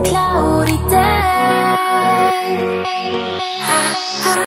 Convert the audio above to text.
cloudy day